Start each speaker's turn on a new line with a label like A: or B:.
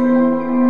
A: Música